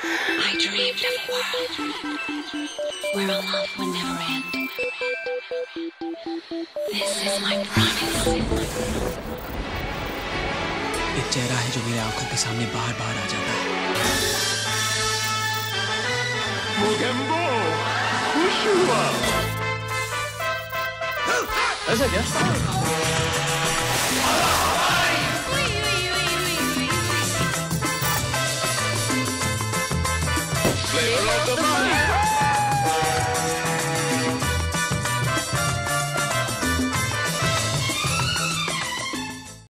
I dreamed of a world where our love would never end. This is my promise. एक चेहरा है जो मेरे आंखों के सामने बार बार आ जाता है मुगेम्बो खुश हुआ ऐसा क्या Month